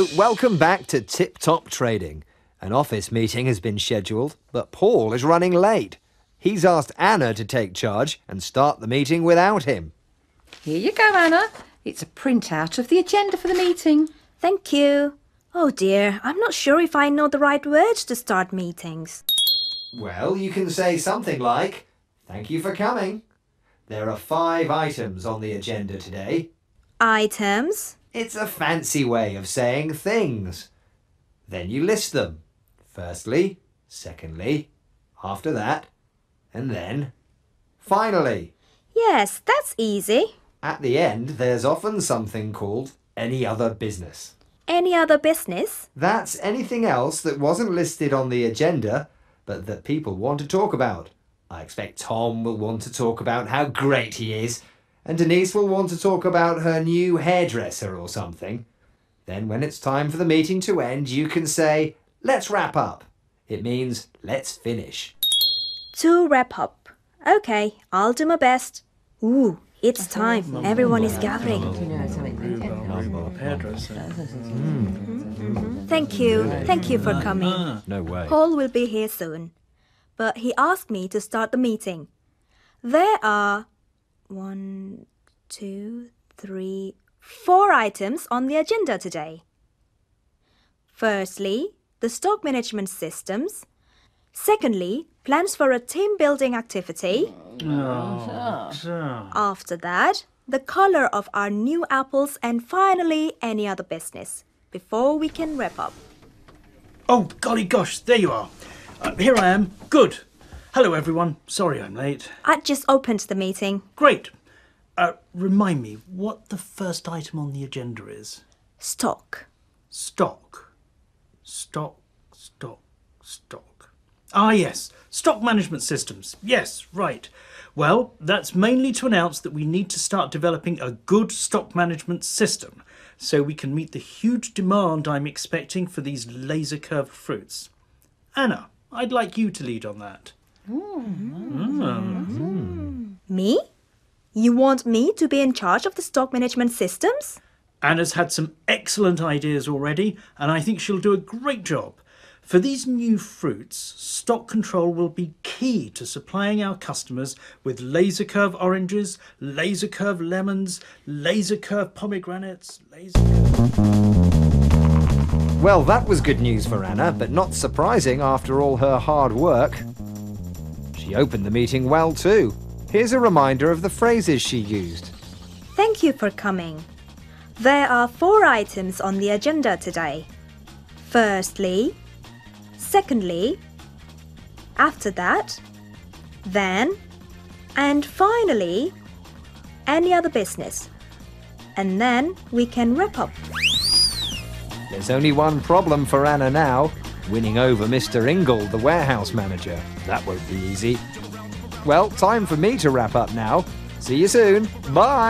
Oh, welcome back to Tip Top Trading. An office meeting has been scheduled, but Paul is running late. He's asked Anna to take charge and start the meeting without him. Here you go, Anna. It's a printout of the agenda for the meeting. Thank you. Oh dear, I'm not sure if I know the right words to start meetings. Well, you can say something like, Thank you for coming. There are five items on the agenda today. Items. It's a fancy way of saying things. Then you list them. Firstly, secondly, after that, and then finally. Yes, that's easy. At the end, there's often something called any other business. Any other business? That's anything else that wasn't listed on the agenda, but that people want to talk about. I expect Tom will want to talk about how great he is, and Denise will want to talk about her new hairdresser or something. Then, when it's time for the meeting to end, you can say, Let's wrap up. It means let's finish. To wrap up. Okay, I'll do my best. Ooh, it's time. Everyone is gathering. Mm-hmm. Thank you. Thank you for coming. No way. Paul will be here soon. But he asked me to start the meeting. There are one, two, three, four items on the agenda today. Firstly, the stock management systems. Secondly, plans for a team building activity. After that, the color of our new apples, and finally, any other business. Before we can wrap up. Oh, golly gosh, there you are. Uh, here I am. Good. Hello, everyone. Sorry I'm late. I just opened the meeting. Great. Uh, remind me what the first item on the agenda is. Stock. Stock. Stock, stock, stock. Ah, yes. Stock management systems. Yes, right. Well, that's mainly to announce that we need to start developing a good stock management system so we can meet the huge demand I'm expecting for these laser curved fruits. Anna, I'd like you to lead on that. Mm. Mm. Mm. Me? You want me to be in charge of the stock management systems? Anna's had some excellent ideas already, and I think she'll do a great job. For these new fruits, stock control will be key to supplying our customers with laser curve oranges, laser curve lemons, laser curve pomegranates, laser Well, that was good news for Anna, but not surprising after all her hard work. She opened the meeting well too. Here's a reminder of the phrases she used. Thank you for coming. There are four items on the agenda today. Firstly, secondly, after that, then, and finally, any other business. And then we can wrap up. There's only one problem for Anna now winning over Mr. Ingle, the warehouse manager. That won't be easy. Well, time for me to wrap up now. See you soon. Bye.